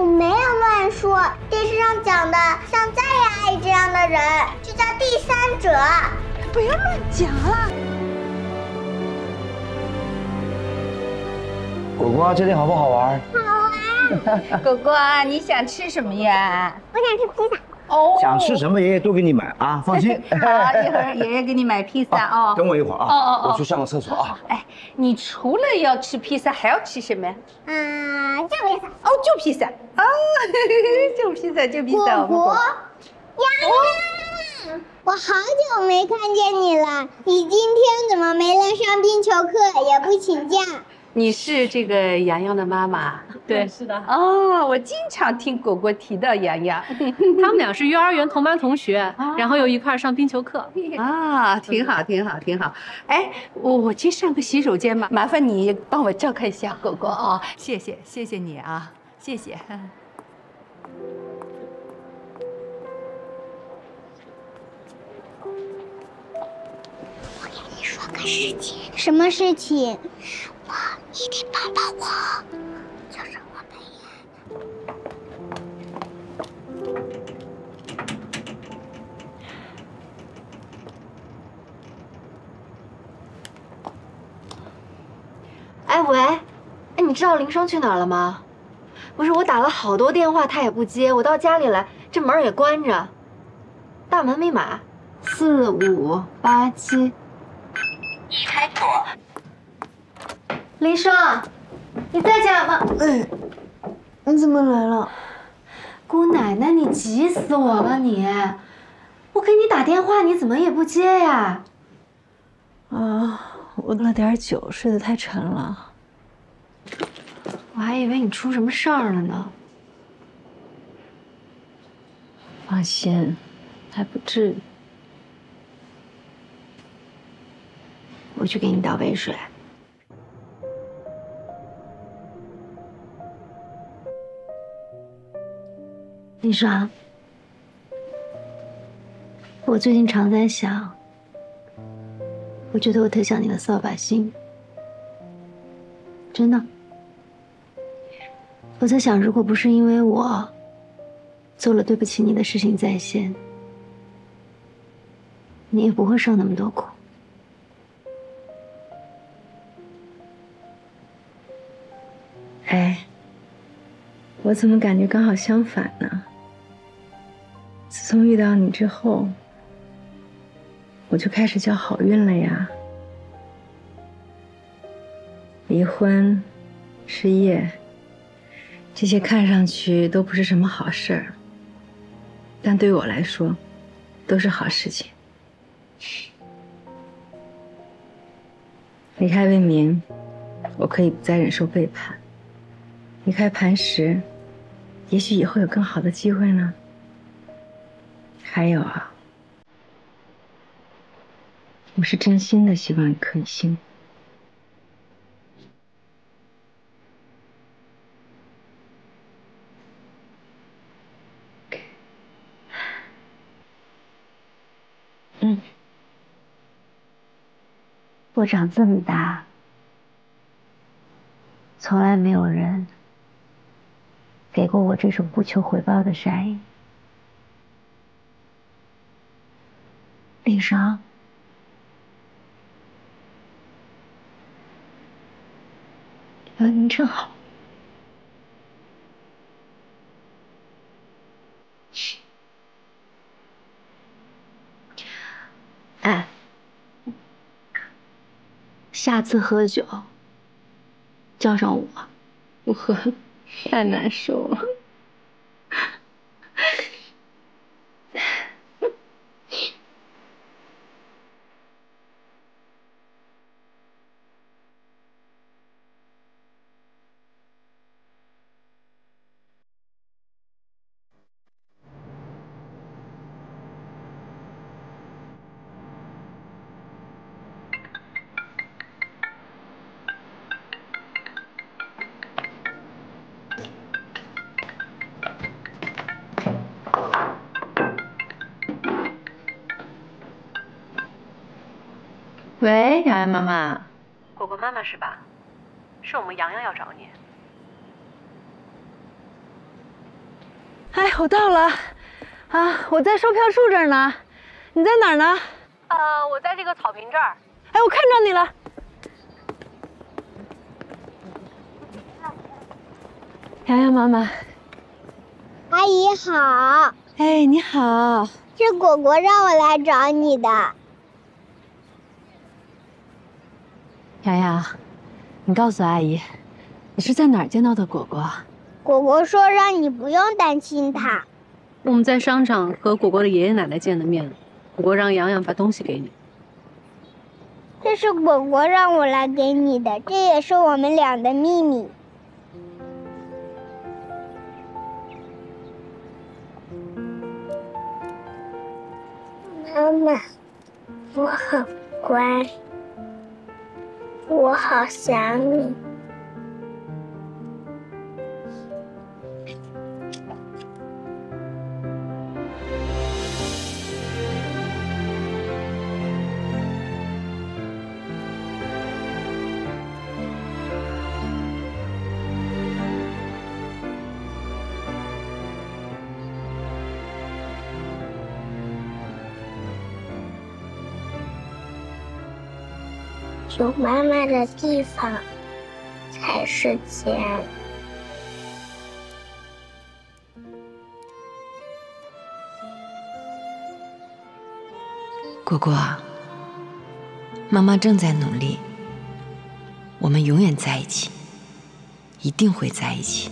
我没有乱说，电视上讲的像在野阿姨这样的人，就叫第三者。不要乱讲了。果果，这里好不好玩？好玩。果果，你想吃什么呀？我想吃披萨。哦，想吃什么，爷爷都给你买啊，放心。好，一会儿爷爷给你买披萨哦。等我一会儿啊，哦哦哦我去上个厕所啊。哎，你除了要吃披萨，还要吃什么呀？嗯，就披萨。哦，就披萨啊，就披萨，就披萨。果果，洋洋，我好久没看见你了，你今天怎么没来上冰球课，也不请假？你是这个洋洋的妈妈？对，是的。哦，我经常听果果提到洋洋。他们俩是幼儿园同班同学，然后又一块上冰球课。啊，挺好，挺好，挺好。哎，我我去上个洗手间吧，麻烦你帮我照看一下果果啊，谢谢，谢谢你啊，谢谢。我跟你说个事情。什么事情？哎喂，哎，你知道林双去哪儿了吗？不是我打了好多电话，他也不接。我到家里来，这门也关着。大门密码四五八七，已开锁。林双，你在家吗？哎，你怎么来了？姑奶奶，你急死我了你！我给你打电话，你怎么也不接呀？啊，我喝了点酒，睡得太沉了。我还以为你出什么事儿了呢。放心，还不至于。我去给你倒杯水。李爽，我最近常在想，我觉得我特像你的扫把星，真的。我在想，如果不是因为我做了对不起你的事情在先，你也不会受那么多苦。哎，我怎么感觉刚好相反呢？自从遇到你之后，我就开始叫好运了呀。离婚、失业，这些看上去都不是什么好事儿，但对我来说，都是好事情。离开魏明，我可以不再忍受背叛；离开磐石，也许以后有更好的机会呢。还有啊，我是真心的希望你可以幸福。嗯，我长这么大，从来没有人给过我这种不求回报的善意。李爽，有你真好。哎，下次喝酒叫上我，不喝太难受了。喂，洋洋妈妈，果果妈妈是吧？是我们洋洋要找你。哎，我到了，啊，我在售票处这儿呢，你在哪儿呢？呃，我在这个草坪这儿。哎，我看着你了。洋洋妈妈，阿姨好，哎，你好。是果果让我来找你的。洋洋，你告诉阿姨，你是在哪儿见到的果果？果果说让你不用担心他。我们在商场和果果的爷爷奶奶见的面，果果让洋洋把东西给你。这是果果让我来给你的，这也是我们俩的秘密。妈妈，我好乖，我好想你。有妈妈的地方才是家。果果，妈妈正在努力，我们永远在一起，一定会在一起。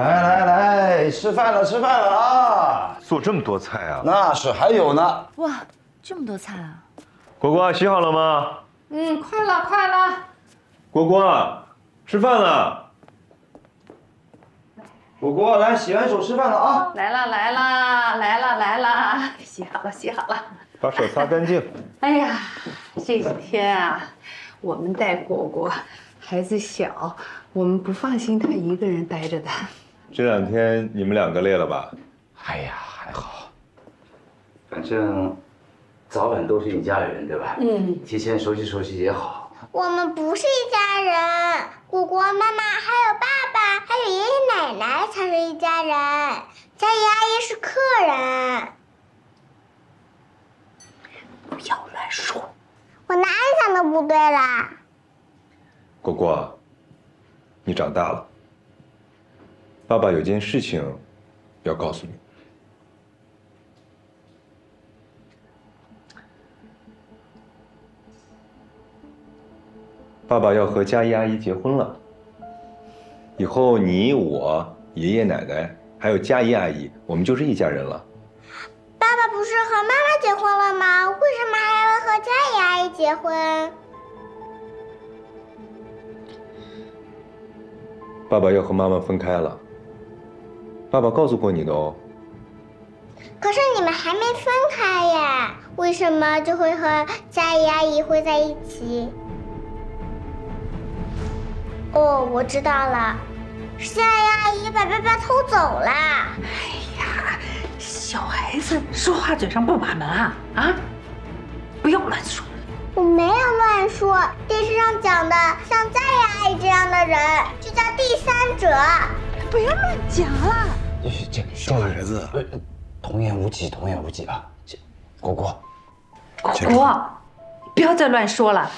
来来来，吃饭了，吃饭了啊！做这么多菜啊？那是，还有呢。哇，这么多菜啊！果果洗好了吗？嗯，快了，快了。果果，吃饭了。果果，来，洗完手吃饭了啊！来了，来了，来了，来了，洗好了，洗好了。把手擦干净。哎呀，这几天啊，我们带果果，孩子小，我们不放心他一个人待着的。这两天你们两个累了吧？哎呀，还好，反正早晚都是一家人，对吧？嗯，提前熟悉熟悉也好。我们不是一家人，果果妈妈还有爸爸，还有爷爷奶奶才是一家人。佳怡阿姨是客人。不要乱说。我哪里想的不对啦？果果，你长大了。爸爸有件事情要告诉你。爸爸要和佳怡阿姨结婚了，以后你我爷爷奶奶还有佳怡阿姨，我们就是一家人了。爸爸不是和妈妈结婚了吗？为什么还要和佳怡阿姨结婚？爸爸要和妈妈分开了。爸爸告诉过你的哦。可是你们还没分开呀，为什么就会和佳怡阿姨会在一起？哦，我知道了，是佳怡阿姨把爸爸偷走了。哎呀，小孩子说话嘴上不把门啊啊！不要乱说。我没有乱说，电视上讲的像佳怡阿姨这样的人，就叫第三者。不要乱讲了。这小孩子，童言无忌，童言无忌啊！这果果，果果，不要再乱说了，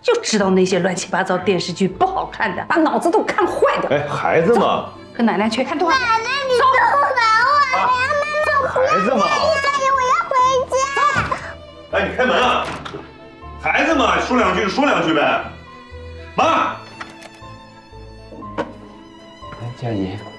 就知道那些乱七八糟电视剧不好看的，把脑子都看坏掉。哎，孩子嘛，跟奶奶去看动画。奶奶，你不管我要！妈妈，孩子嘛，大爷，我要回家。哎，你开门啊！孩子嘛，说两句就说两句呗。妈，佳怡。